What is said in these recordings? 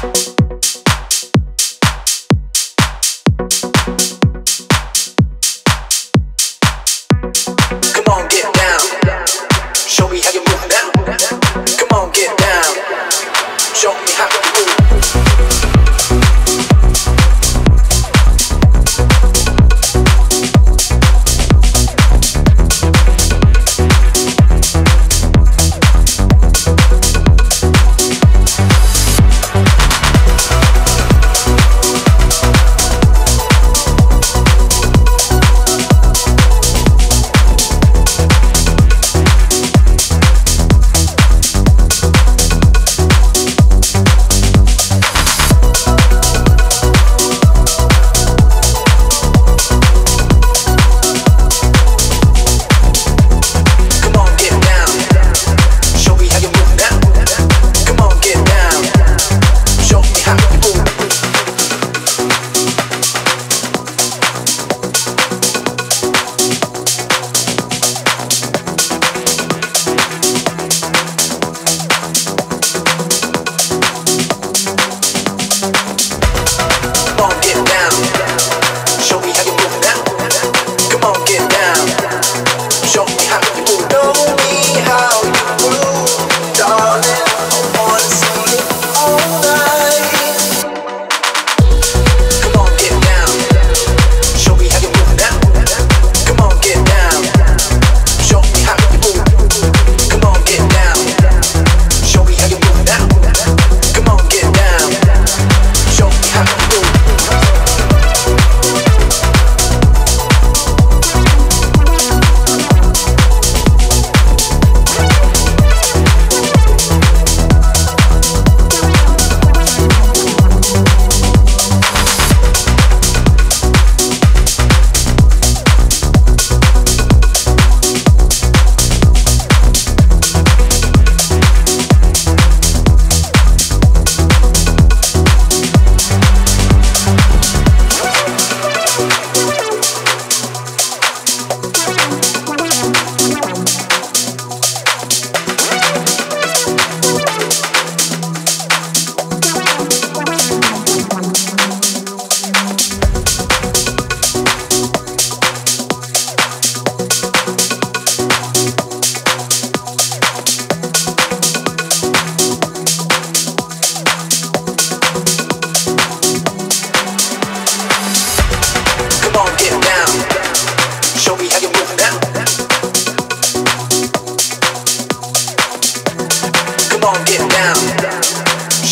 Thank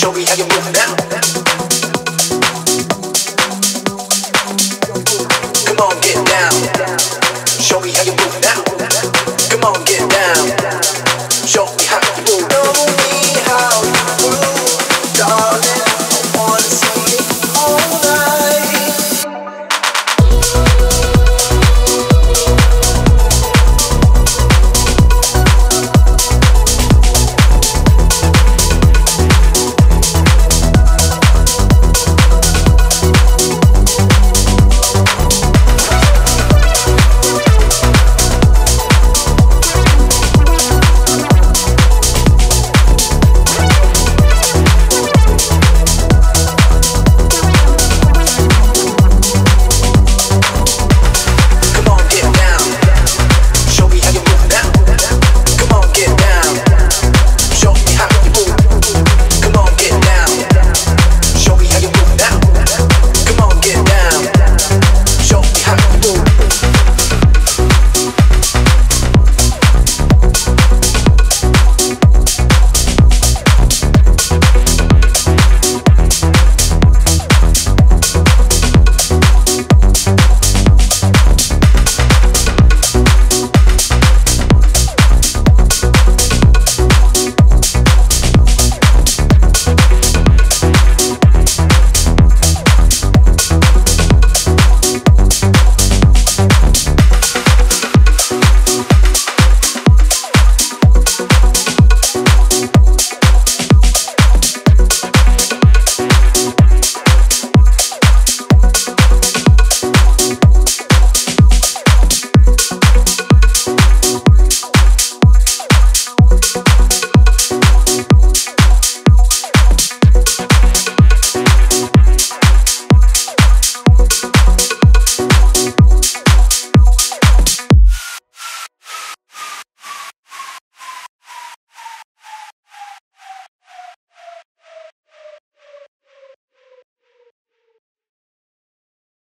Show me how you move now.